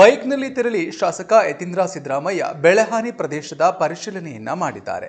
ಬೈಕ್ನಲ್ಲಿ ತೆರಳಿ ಶಾಸಕ ಯತೀಂದ್ರ ಸಿದ್ದರಾಮಯ್ಯ ಬೆಳೆಹಾನಿ ಪ್ರದೇಶದ ಪರಿಶೀಲನೆಯನ್ನ ಮಾಡಿದ್ದಾರೆ.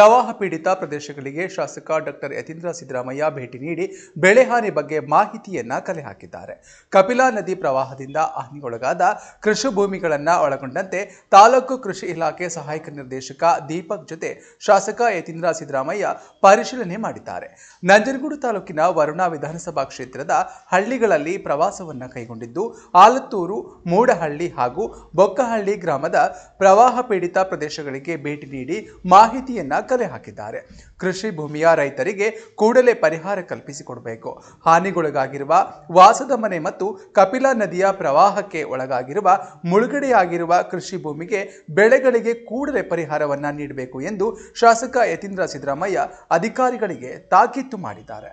ಪ್ರವಾಹ ಪೀಡಿತ ಪ್ರದೇಶಗಳಿಗೆ ಶಾಸಕ ಡಾಕ್ಟರ್ ಯತೀಂದ್ರ ಸಿದ್ದರಾಮಯ್ಯ ಭೇಟಿ ನೀಡಿ ಬೆಳೆ ಹಾನಿ ಬಗ್ಗೆ ಮಾಹಿತಿಯನ್ನ ಕಲೆ ಹಾಕಿದ್ದಾರೆ. ಕಪಿಲಾ ನದಿ ಪ್ರವಾಹದಿಂದ ಹಾನಿಗೊಳಗಾದ ಕೃಷಿ ಭೂಮಿಗಳನ್ನ ಒಳಗೊಂಡಂತೆ ತಾಲೂಕು ಕೃಷಿ ಇಲಾಖೆ ಸಹಾಯಕ ನಿರ್ದೇಶಕ ದೀಪಕ್ ಜೊತೆ ಶಾಸಕ ಯತೀಂದ್ರ ಸಿದ್ದರಾಮಯ್ಯ ಪರಿಶೀಲನೆ ಮಾಡಿದ್ದಾರೆ. ನಂಜನಗೂಡು ತಾಲೂಕಿನ ವರುಣಾ ವಿಧಾನಸಭಾ ಕ್ಷೇತ್ರದ ಹಳ್ಳಿಗಳಲ್ಲಿ ಪ್ರವಾಸವನ್ನು ಕೈಗೊಂಡಿದ್ದು, ಆಲತ್ತೂರು, ಮೂಡಹಳ್ಳಿ ಹಾಗೂ ಬೊಕ್ಕಹಳ್ಳಿ ಗ್ರಾಮದ ಪ್ರವಾಹ ಪೀಡಿತ ಪ್ರದೇಶಗಳಿಗೆ ಭೇಟಿ ನೀಡಿ ಮಾಹಿತಿಯನ್ನ ಕಲೆ ಹಾಕಿದ್ದಾರೆ. ಕೃಷಿ ಭೂಮಿಯ ರೈತರಿಗೆ ಕೂಡಲೇ ಪರಿಹಾರ ಕಲ್ಪಿಸಿಕೊಡಬೇಕು. ಹಾನಿಗೊಳಗಾಗಿರುವ ವಾಸದ ಮನೆ ಮತ್ತು ಕಪಿಲಾ ನದಿಯ ಪ್ರವಾಹಕ್ಕೆ ಒಳಗಾಗಿರುವ ಮುಳುಗಡೆಯಾಗಿರುವ ಕೃಷಿ ಭೂಮಿಗೆ ಬೆಳೆಗಳಿಗೆ ಕೂಡಲೇ ಪರಿಹಾರವನ್ನು ನೀಡಬೇಕು ಎಂದು ಶಾಸಕ ಯತೀಂದ್ರ ಸಿದ್ದರಾಮಯ್ಯ ಅಧಿಕಾರಿಗಳಿಗೆ ತಾಕೀತು ಮಾಡಿದ್ದಾರೆ.